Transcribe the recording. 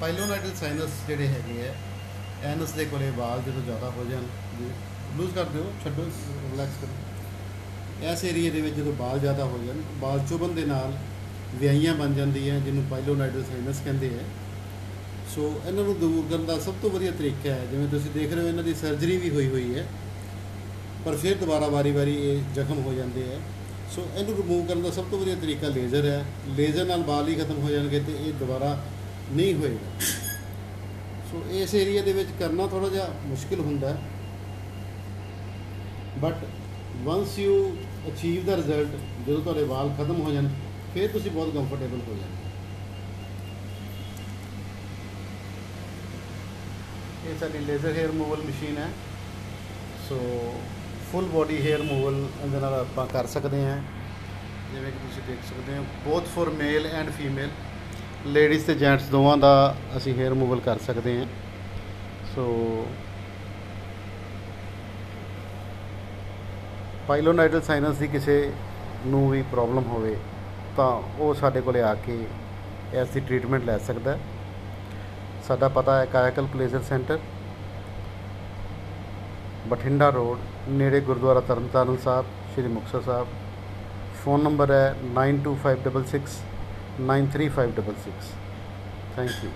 ਪਾਈਲੋਨਾਈਟਲ sinus ਜਿਹੜੇ ਹੈਗੇ ਆ ਐਨਸ ਦੇ ਕੋਲੇ ਵਾਲ ਜਦੋਂ ਜ਼ਿਆਦਾ ਹੋ ਜਾਣ ਲੂਜ਼ ਕਰ ਦਿਓ, ਛੱਡੋ ਰਿਲੈਕਸ ਕਰੋ। ਇਸ ਏਰੀਏ ਦੇ ਵਿੱਚ ਜਦੋਂ ਵਾਲ ਜ਼ਿਆਦਾ ਹੋ ਜਾਣ, ਵਾਲ ਚੁਭਣ ਦੇ ਨਾਲ ਵਿਆਹੀਆਂ ਬਣ ਜਾਂਦੀਆਂ, ਜਿਹਨੂੰ ਪਾਈਲੋਨਾਈਟਲ ਸਾਈਨਸ ਕਹਿੰਦੇ ਆ। ਸੋ ਇਹਨਾਂ ਨੂੰ ਦੂਰ ਕਰਨ ਦਾ ਸਭ ਤੋਂ ਵਧੀਆ ਤਰੀਕਾ ਹੈ, ਜਿਵੇਂ ਤੁਸੀਂ ਦੇਖ ਰਹੇ ਹੋ, ਇਹਨਾਂ ਦੀ ਸਰਜਰੀ ਵੀ ਹੋਈ ਹੋਈ ਹੈ, ਪਰ ਫਿਰ ਦੁਬਾਰਾ ਵਾਰੀ-ਵਾਰੀ ਇਹ ਜ਼ਖਮ ਹੋ ਜਾਂਦੇ ਆ। ਸੋ ਇਹਨੂੰ ਰਿਮੂਵ ਕਰਨ ਦਾ ਸਭ ਤੋਂ ਵਧੀਆ ਤਰੀਕਾ ਲੇਜ਼ਰ ਹੈ। ਲੇਜ਼ਰ ਨਾਲ ਵਾਲ ਹੀ ਖਤਮ ਹੋ ਜਾਣਗੇ ਤੇ ਇਹ ਦੁਬਾਰਾ ਨਹੀਂ ਹੋਏਗਾ। ਸੋ ਇਸ ਏਰੀਆ ਦੇ ਵਿੱਚ ਕਰਨਾ ਥੋੜਾ ਜਿਹਾ ਮੁਸ਼ਕਿਲ ਹੁੰਦਾ but once you achieve the result ਜਦੋਂ ਤੁਹਾਡੇ ਵਾਲ ਖਤਮ ਹੋ ਜਾਣ, ਫਿਰ ਤੁਸੀਂ ਬਹੁਤ ਕੰਫਰਟੇਬਲ ਹੋ ਜਾਣਗੇ ਇਹ ਸਾਡੀ ਲੇਜ਼ਰ ਹੇਅਰ ਰਿਮੂਵਲ ਮਸ਼ੀਨ ਹੈ। So full body hair removal ਇਹਦੇ ਨਾਲ ਆਪਾਂ ਕਰ ਸਕਦੇ ਹਾਂ। ਜਿਵੇਂ ਕਿ ਤੁਸੀਂ ਦੇਖ ਸਕਦੇ ਹੋ both for male and female ladies ਤੇ ਜੈਂਟਸ ਦੋਵਾਂ ਦਾ ਅਸੀਂ ਹੇਅਰ ਰਿਮੂਵਲ ਕਰ ਸਕਦੇ ਹਾਂ। ਸੋ ਪਾਈਲੋਨਾਈਡਲ ਸਾਈਨਸ ਦੀ ਕਿਸੇ ਨੂੰ ਵੀ ਪ੍ਰੋਬਲਮ ਹੋਵੇ ਤਾਂ ਉਹ ਸਾਡੇ ਕੋਲੇ ਆ ਕੇ ਇਸ ਦੀ ਟ੍ਰੀਟਮੈਂਟ ਲੈ ਸਕਦਾ ਸਾਡਾ ਪਤਾ ਹੈ ਕਾਇਕਲ ਲੇਜ਼ਰ ਸੈਂਟਰ ਬਠਿੰਡਾ ਰੋਡ, ਨੇੜੇ ਗੁਰਦੁਆਰਾ ਤਰਨਤਾਰਨ ਸਾਹਿਬ, ਸ਼੍ਰੀ ਮੁਕਤਸਰ ਸਾਹਿਬ। ਫੋਨ ਨੰਬਰ ਹੈ 93566. Thank you.